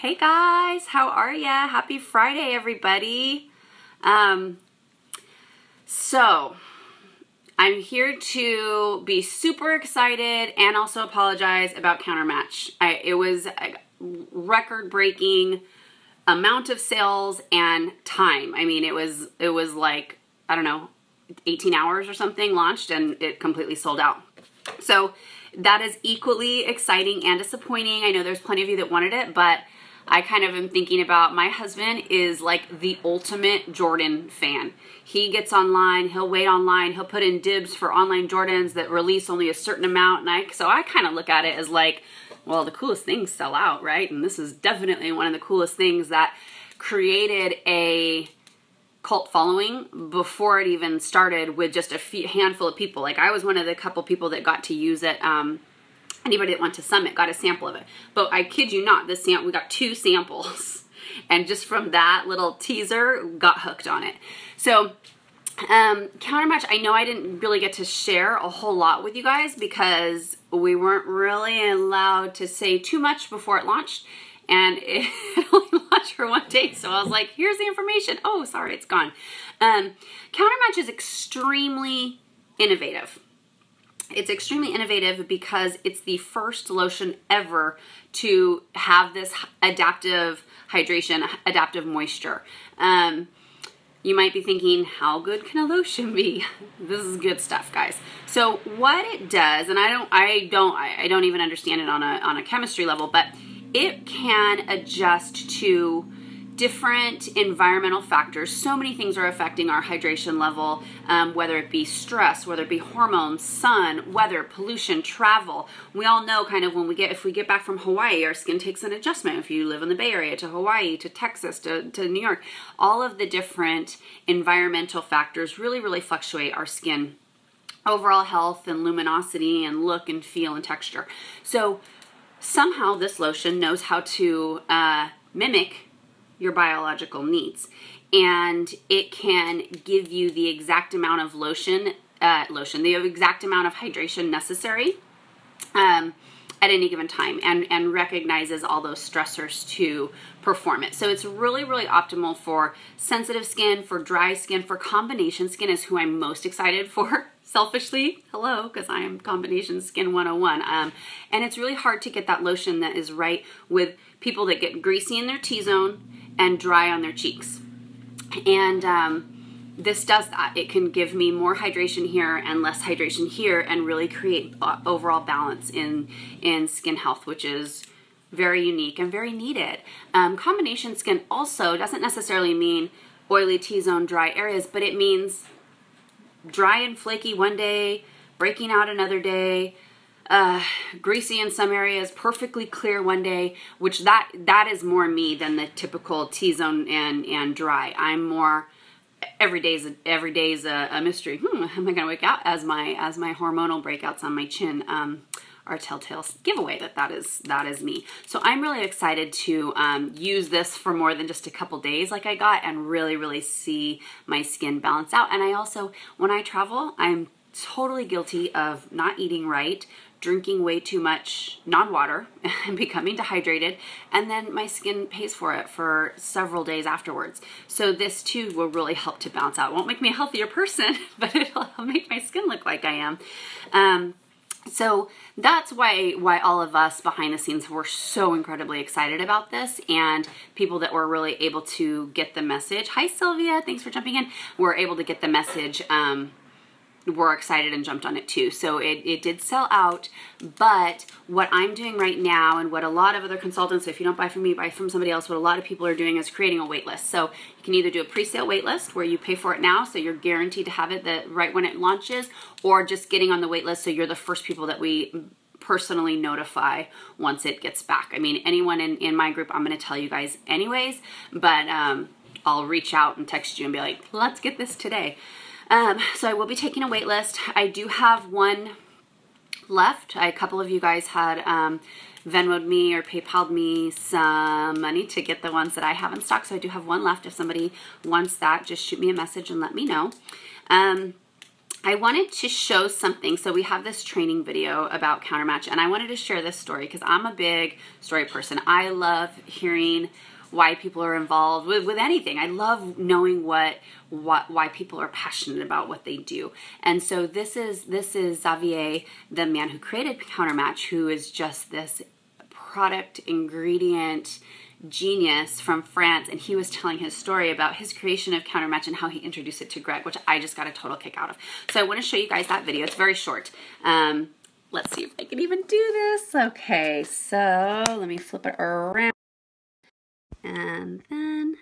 Hey guys, how are ya? Happy Friday, everybody. Um, so, I'm here to be super excited and also apologize about Countermatch. I, it was a record breaking amount of sales and time. I mean, it was it was like I don't know, 18 hours or something launched and it completely sold out. So that is equally exciting and disappointing. I know there's plenty of you that wanted it, but I kind of am thinking about my husband is like the ultimate Jordan fan. He gets online, he'll wait online, he'll put in dibs for online Jordans that release only a certain amount. And I, so I kind of look at it as like, well, the coolest things sell out, right? And this is definitely one of the coolest things that created a cult following before it even started with just a few, handful of people. Like I was one of the couple people that got to use it. Um, anybody that went to Summit got a sample of it. But I kid you not, this sam- we got two samples. And just from that little teaser, got hooked on it. So um, Countermatch, I know I didn't really get to share a whole lot with you guys because we weren't really allowed to say too much before it launched. And it only launched for one day, so I was like, here's the information. Oh, sorry, it's gone. Um, Countermatch is extremely innovative. It's extremely innovative because it's the first lotion ever to have this adaptive hydration, adaptive moisture. Um, you might be thinking, how good can a lotion be? this is good stuff, guys. So what it does, and I don't, I don't, I don't even understand it on a on a chemistry level, but it can adjust to different environmental factors. So many things are affecting our hydration level, um, whether it be stress, whether it be hormones, sun, weather, pollution, travel. We all know kind of when we get, if we get back from Hawaii, our skin takes an adjustment. If you live in the Bay Area to Hawaii, to Texas, to, to New York, all of the different environmental factors really, really fluctuate our skin overall health and luminosity and look and feel and texture. So somehow this lotion knows how to uh, mimic your biological needs. And it can give you the exact amount of lotion, uh, lotion, the exact amount of hydration necessary um, at any given time and, and recognizes all those stressors to perform it. So it's really, really optimal for sensitive skin, for dry skin, for combination skin is who I'm most excited for selfishly, hello, because I am combination skin 101. Um, and it's really hard to get that lotion that is right with people that get greasy in their T-zone and dry on their cheeks. And um, this does that. It can give me more hydration here and less hydration here and really create uh, overall balance in, in skin health, which is very unique and very needed. Um, combination skin also doesn't necessarily mean oily T-zone dry areas, but it means dry and flaky one day, breaking out another day, uh, greasy in some areas, perfectly clear one day, which that that is more me than the typical T-zone and and dry. I'm more every day's a, every day's a, a mystery. Hmm, am I to wake out as my as my hormonal breakouts on my chin? Um, our telltale giveaway that that is that is me. So I'm really excited to um, use this for more than just a couple days like I got and really really see my skin balance out. And I also when I travel I'm totally guilty of not eating right, drinking way too much non-water and becoming dehydrated and then my skin pays for it for several days afterwards. So this too will really help to balance out. It won't make me a healthier person but it'll make my skin look like i am. Um, so that's why why all of us behind the scenes were so incredibly excited about this and people that were really able to get the message. Hi sylvia. Thanks for jumping in. We're able to get the message um, were excited and jumped on it too. So it, it did sell out, but what I'm doing right now and what a lot of other consultants, if you don't buy from me, buy from somebody else, what a lot of people are doing is creating a wait list. So you can either do a pre-sale wait list where you pay for it now, so you're guaranteed to have it the, right when it launches, or just getting on the wait list so you're the first people that we personally notify once it gets back. I mean, anyone in, in my group, I'm going to tell you guys anyways, but um, I'll reach out and text you and be like, let's get this today. Um, so I will be taking a wait list. I do have one left. a couple of you guys had um, Venmoed me or PayPal'd me some money to get the ones that I have in stock. So I do have one left. If somebody wants that, just shoot me a message and let me know. Um, I wanted to show something. So we have this training video about countermatch, and I wanted to share this story because I'm a big story person. I love hearing why people are involved with, with anything. I love knowing what what why people are passionate about what they do. And so this is this is Xavier, the man who created Countermatch, who is just this product ingredient genius from France, and he was telling his story about his creation of Countermatch and how he introduced it to Gregg, which I just got a total kick out of. So I want to show you guys that video. It's very short. Um, let's see if I can even do this. Okay, so let me flip it around. And then...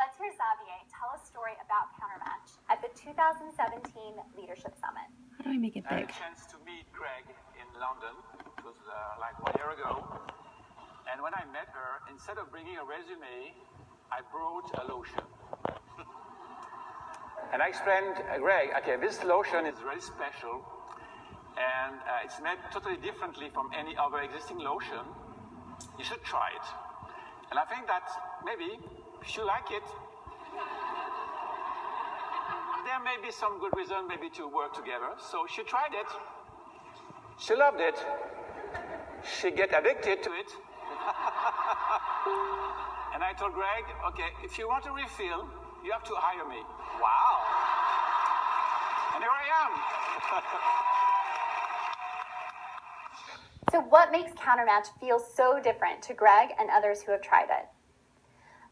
Let's hear Xavier tell a story about Countermatch at the 2017 Leadership Summit. How do I make it big? I had a chance to meet Gregg in London. It was uh, like one year ago. And when I met her, instead of bringing a resume, I brought a lotion. and I explained, uh, Gregg, okay, this lotion is very special, and uh, it's made totally differently from any other existing lotion. You should try it. And I think that maybe you like it, there may be some good reason maybe to work together. So she tried it. She loved it. She get addicted to it. and I told Gregg, okay, if you want to refill, you have to hire me. Wow. And here I am. so, what makes Countermatch feel so different to Gregg and others who have tried it?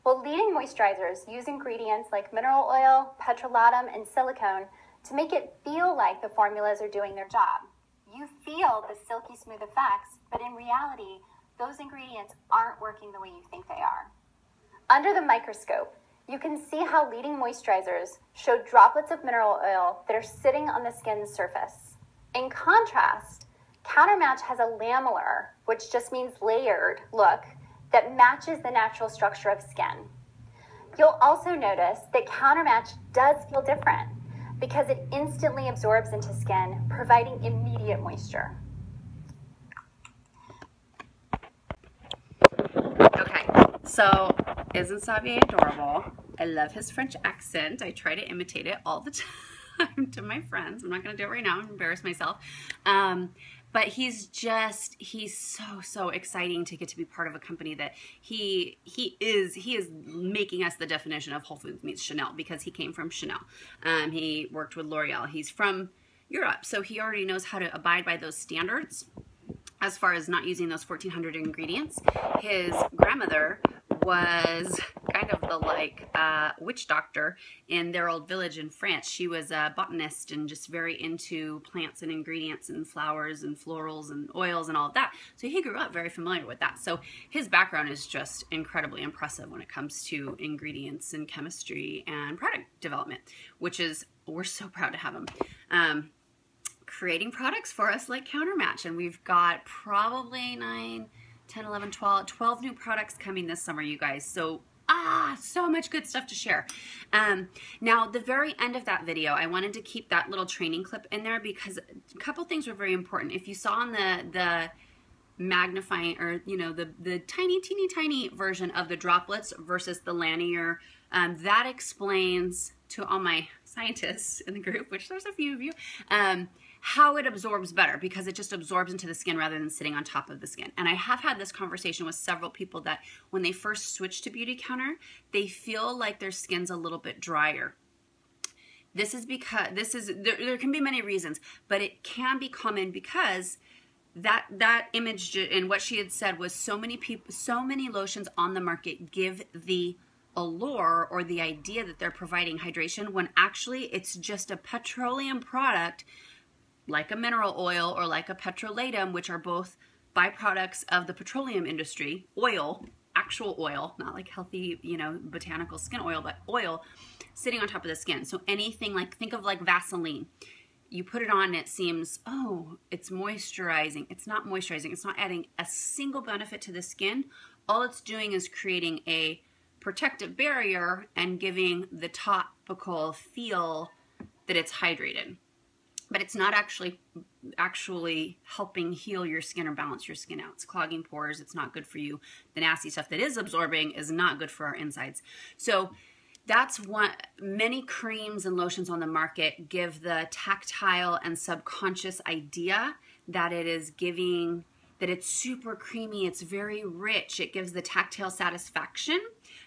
Well, leading moisturizers use ingredients like mineral oil, petrolatum, and silicone to make it feel like the formulas are doing their job. You feel the silky smooth effects, but in reality, those ingredients aren't working the way you think they are. Under the microscope, you can see how leading moisturizers show droplets of mineral oil that are sitting on the skin's surface. In contrast, Countermatch has a lamellar, which just means layered, look that matches the natural structure of skin. You'll also notice that Countermatch does feel different because it instantly absorbs into skin, providing immediate moisture. Okay, so, isn't Xavier adorable? I love his French accent. I try to imitate it all the time to my friends. I'm not going to do it right now. I'm embarrassed myself. Um, but he's just he's so so exciting to get to be part of a company that he he is he is making us the definition of Whole Foods meets Chanel because he came from Chanel. Um, he worked with L'Oreal. He's from Europe, so he already knows how to abide by those standards as far as not using those 1400 ingredients. His grandmother was kind of the like uh, witch doctor in their old village in France. She was a botanist and just very into plants and ingredients and flowers and florals and oils and all of that. So he grew up very familiar with that. So his background is just incredibly impressive when it comes to ingredients and chemistry and product development, which is, we're so proud to have him. Um, creating products for us like Countermatch. And we've got probably 9, 10, 11, 12, 12 new products coming this summer, you guys. So ah so much good stuff to share um, now the very end of that video i wanted to keep that little training clip in there because a couple things were very important if you saw on the the magnifying or you know the the tiny teeny tiny version of the droplets versus the lanier um, that explains to all my scientists in the group which there's a few of you um, how it absorbs better because it just absorbs into the skin rather than sitting on top of the skin. And I have had this conversation with several people that when they first switch to Beautycounter, they feel like their skin's a little bit drier. This is because this is there, there can be many reasons, but it can be common because that that image and what she had said was so many people so many lotions on the market give the allure or the idea that they're providing hydration when actually it's just a petroleum product like a mineral oil or like a petrolatum, which are both byproducts of the petroleum industry, oil, actual oil, not like healthy, you know, botanical skin oil, but oil sitting on top of the skin. So anything like, think of like Vaseline. You put it on, it seems, oh, it's moisturizing. It's not moisturizing. It's not adding a single benefit to the skin. All it's doing is creating a protective barrier and giving the topical feel that it's hydrated but it's not actually actually helping heal your skin or balance your skin out. It's clogging pores. It's not good for you. The nasty stuff that is absorbing is not good for our insides. So that's one many creams and lotions on the market give the tactile and subconscious idea that it is giving that it's super creamy it's very rich it gives the tactile satisfaction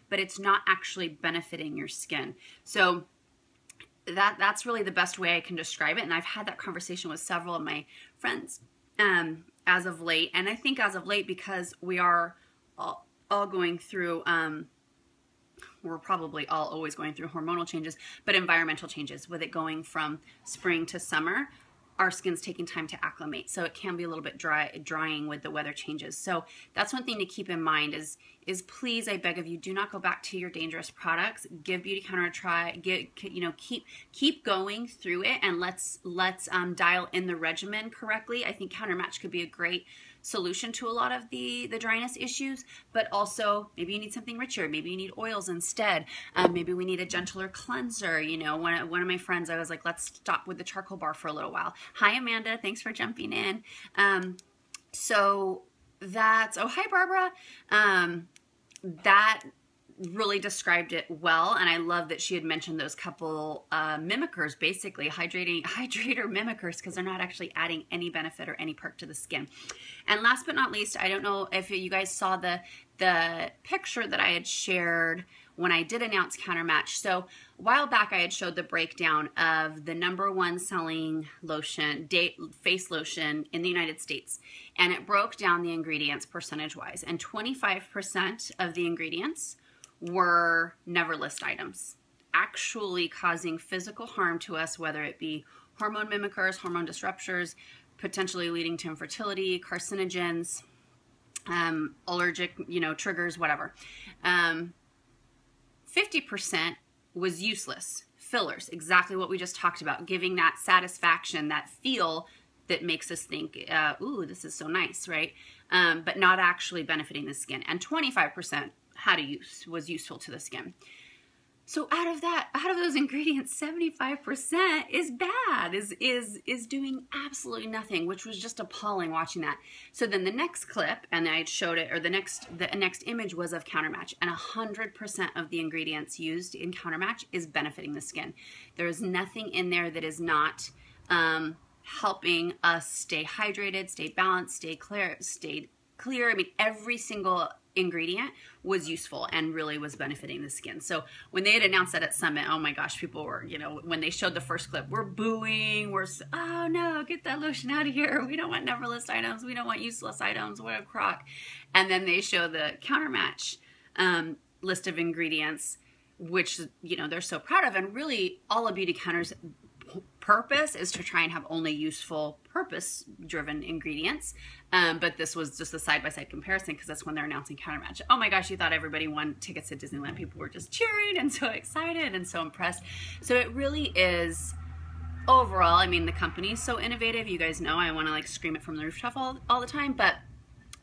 but it's not actually benefiting your skin so that that's really the best way i can describe it and i've had that conversation with several of my friends um, as of late and i think as of late because we are all, all going through um, we're probably all always going through hormonal changes, but environmental changes with it going from spring to summer. Our skin's taking time to acclimate, so it can be a little bit dry, drying with the weather changes. So that's one thing to keep in mind is is please, I beg of you, do not go back to your dangerous products. Give Beautycounter a try. Get you know keep keep going through it, and let's let's um, dial in the regimen correctly. I think Countermatch could be a great solution to a lot of the the dryness issues but also maybe you need something richer. Maybe you need oils instead. Um, maybe we need a gentler cleanser. You know one, one of my friends i was like let's stop with the charcoal bar for a little while. Hi amanda. Thanks for jumping in. Um, so that's oh hi barbara. Um, that really described it well and i love that she had mentioned those couple uh, mimickers basically hydrating hydrator mimickers because they're not actually adding any benefit or any perk to the skin. And last but not least i don't know if you guys saw the the picture that i had shared when i did announce countermatch. So a while back i had showed the breakdown of the number one selling lotion date face lotion in the united states and it broke down the ingredients percentage wise and 25% of the ingredients were never list items, actually causing physical harm to us, whether it be hormone mimickers, hormone disruptors, potentially leading to infertility, carcinogens, um, allergic, you know, triggers, whatever. Um, 50% was useless. Fillers, exactly what we just talked about, giving that satisfaction, that feel that makes us think, uh, ooh, this is so nice, right? Um, but not actually benefiting the skin. And 25% how to use was useful to the skin. So out of that, out of those ingredients, 75% is bad, is is is doing absolutely nothing, which was just appalling watching that. So then the next clip, and I showed it, or the next the next image was of Countermatch, and 100% of the ingredients used in Countermatch is benefiting the skin. There is nothing in there that is not um, helping us stay hydrated, stay balanced, stay clear, stay clear. I mean, every single ingredient was useful and really was benefiting the skin. So when they had announced that at Summit, oh my gosh, people were, you know, when they showed the first clip, we're booing, we're, oh no, get that lotion out of here. We don't want never list items. We don't want useless items. What a crock. And then they show the countermatch um, list of ingredients, which, you know, they're so proud of. And really all of Beautycounter's purpose is to try and have only useful purpose driven ingredients. Um, but this was just a side by side comparison because that's when they're announcing countermatch oh my gosh you thought everybody won tickets to disneyland. People were just cheering and so excited and so impressed. So it really is overall i mean the company is so innovative. You guys know i want to like scream it from the rooftop all, all the time but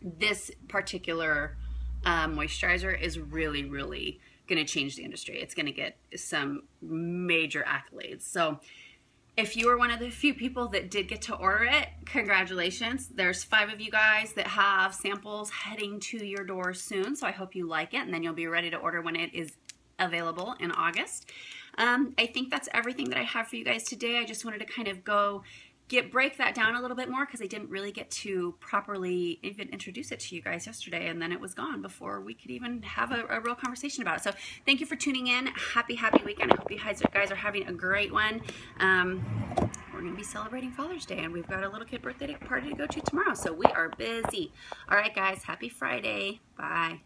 this particular uh, moisturizer is really really going to change the industry. It's going to get some major accolades. So if you were one of the few people that did get to order it, congratulations. There's five of you guys that have samples heading to your door soon, so I hope you like it, and then you'll be ready to order when it is available in August. Um, I think that's everything that I have for you guys today. I just wanted to kind of go get break that down a little bit more because I didn't really get to properly even introduce it to you guys yesterday and then it was gone before we could even have a, a real conversation about it. So thank you for tuning in. Happy, happy weekend. I hope you guys, guys are having a great one. Um, we're going to be celebrating Father's Day and we've got a little kid birthday party to go to tomorrow. So we are busy. All right, guys. Happy Friday. Bye.